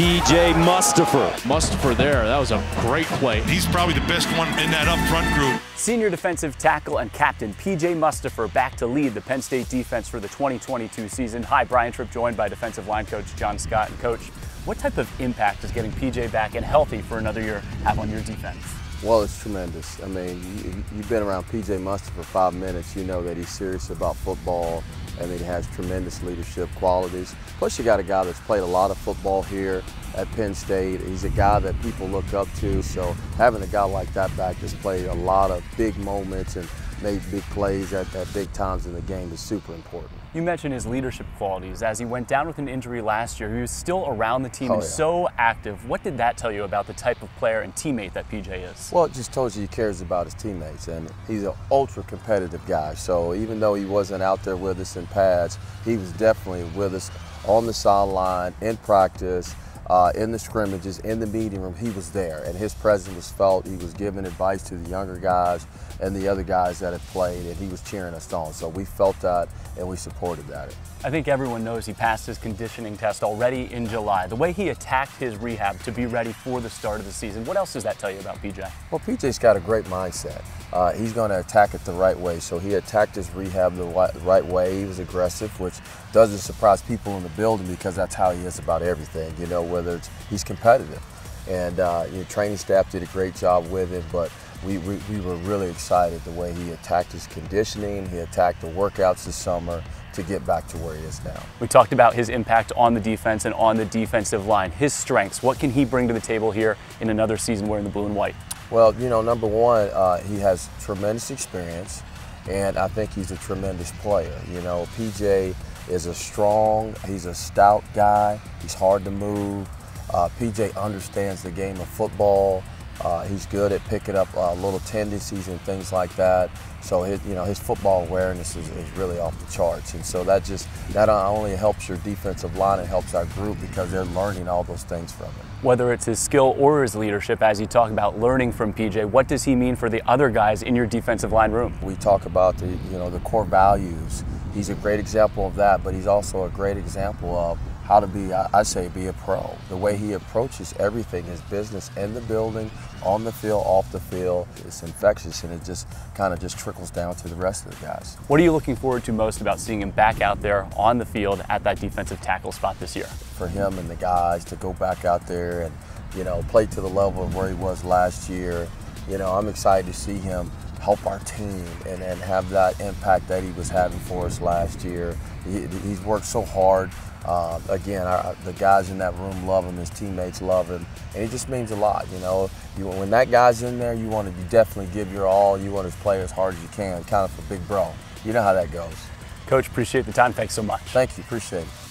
P.J. Mustipher. Mustipher there, that was a great play. He's probably the best one in that up front group. Senior defensive tackle and captain P.J. Mustipher back to lead the Penn State defense for the 2022 season. Hi, Brian Tripp joined by defensive line coach John Scott. And coach, what type of impact is getting P.J. back and healthy for another year have on your defense? Well, it's tremendous. I mean, you, have been around PJ Mustipher for five minutes. You know that he's serious about football and he has tremendous leadership qualities. Plus, you got a guy that's played a lot of football here at Penn State. He's a guy that people look up to. So having a guy like that back that's played a lot of big moments and made big plays at, at big times in the game is super important. You mentioned his leadership qualities. As he went down with an injury last year, he was still around the team oh, and yeah. so active. What did that tell you about the type of player and teammate that PJ is? Well, it just told you he cares about his teammates, and he's an ultra competitive guy. So even though he wasn't out there with us in pads, he was definitely with us on the sideline, in practice, uh, in the scrimmages, in the meeting room, he was there, and his presence was felt. He was giving advice to the younger guys and the other guys that had played, and he was cheering us on. So we felt that, and we supported that. I think everyone knows he passed his conditioning test already in July. The way he attacked his rehab to be ready for the start of the season, what else does that tell you about PJ? Well, PJ's got a great mindset. Uh, he's going to attack it the right way. So he attacked his rehab the right way. He was aggressive, which doesn't surprise people in the building because that's how he is about everything. You know, whether it's he's competitive, and uh, you know, training staff did a great job with him. But we, we, we were really excited the way he attacked his conditioning. He attacked the workouts this summer to get back to where he is now. We talked about his impact on the defense and on the defensive line. His strengths. What can he bring to the table here in another season wearing the blue and white? Well, you know, number one, uh, he has tremendous experience, and I think he's a tremendous player. You know, PJ is a strong, he's a stout guy. He's hard to move. Uh, PJ understands the game of football. Uh, he's good at picking up uh, little tendencies and things like that. So his, you know, his football awareness is, is, really off the charts, and so that just that not only helps your defensive line, it helps our group because they're learning all those things from him. Whether it's his skill or his leadership, as you talk about learning from PJ, what does he mean for the other guys in your defensive line room? We talk about the you know the core values. He's a great example of that, but he's also a great example of how to be, I say, be a pro. The way he approaches everything, his business in the building, on the field, off the field, it's infectious and it just kind of just trickles down to the rest of the guys. What are you looking forward to most about seeing him back out there on the field at that defensive tackle spot this year? For him and the guys to go back out there and, you know, play to the level of where he was last year. You know, I'm excited to see him help our team and, and have that impact that he was having for us last year. He, he's worked so hard uh, again, our, the guys in that room love him. His teammates love him, and it just means a lot. You know, you, when that guy's in there, you want to you definitely give your all. You want to play as hard as you can, kind of for big bro. You know how that goes. Coach, appreciate the time. Thanks so much. Thank you. Appreciate it.